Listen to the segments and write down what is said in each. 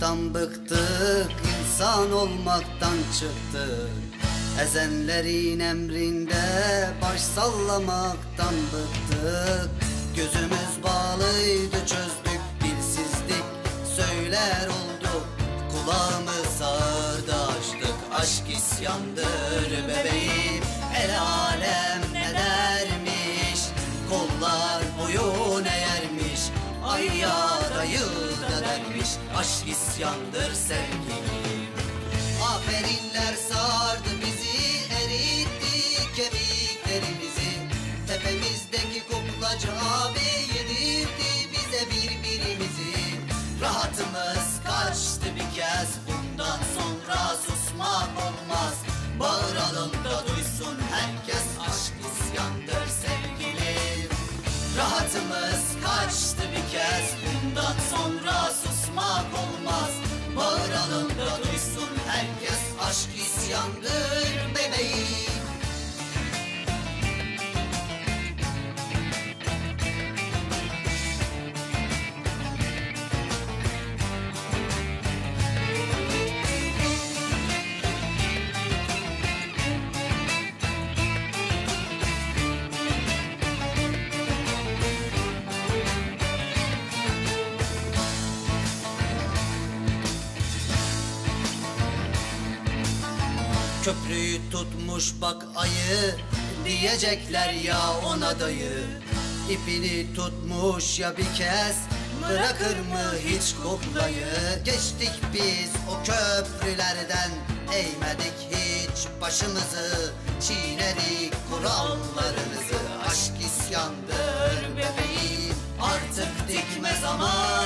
Olmaktan bıktık, insan olmaktan çıktık. Ezenlerin emrinde baş sallamaktan bıktık. Gözümüz bağlıydı çözdük dilsizlik söyler olduk Kulağımız ağırdı açtık aşk isyandır bebeğim. El alem ne dermiş? Kollar boyun eğermiş Ay yarayı da dermiş aşk isyandır sevgilim. Aferinler sardı bizi eritti kemiklerimizi. Tepemizdeki kuklacı abi yedirdi bize birbirimizi. Rahatımız aşk Köprüyü tutmuş bak ayı Diyecekler ya ona dayı. İpini tutmuş ya bir kez Bırakır mı hiç kuklayı? Geçtik biz o köprülerden Eğmedik hiç başımızı. Çiğnedik kurallarımızı Aşk isyandır bebeğim. Artık dikme zamanıdır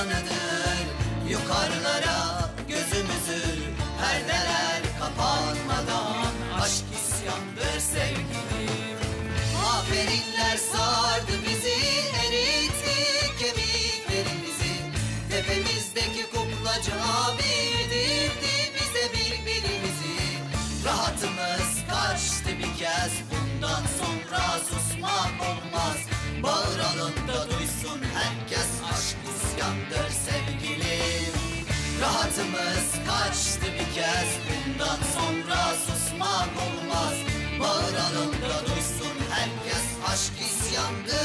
Rahatımız kaçtı bir kez. Bundan sonra susmak olmaz. Bağıralım da duysun herkes Aşk isyandır